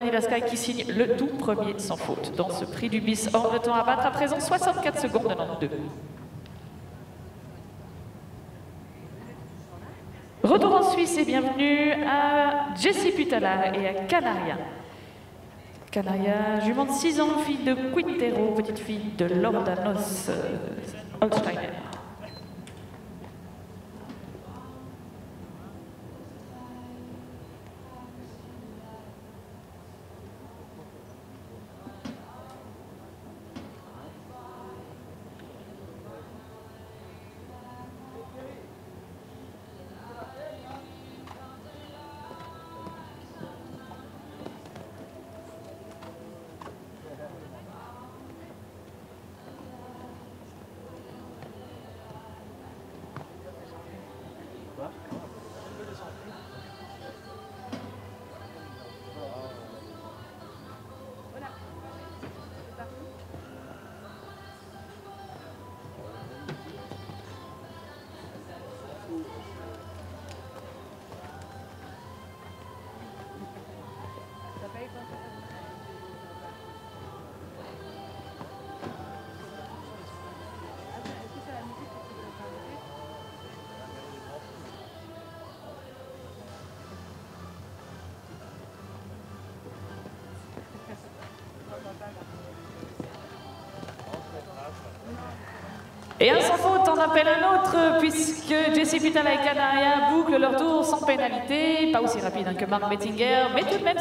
la Sky qui signe le tout premier sans faute dans ce prix du bis hors de temps à battre à présent 64 secondes 92. Retour en Suisse et bienvenue à Jessie Putala et à Canaria. Canaria, jument de 6 ans, fille de Quintero, petite fille de Lordanos euh, Holsteiner. Et un sans faute en appelle un autre, puisque Jesse Pitala et Canaria bouclent leur tour sans pénalité. Pas aussi rapide hein, que Mark Bettinger, mais tout de même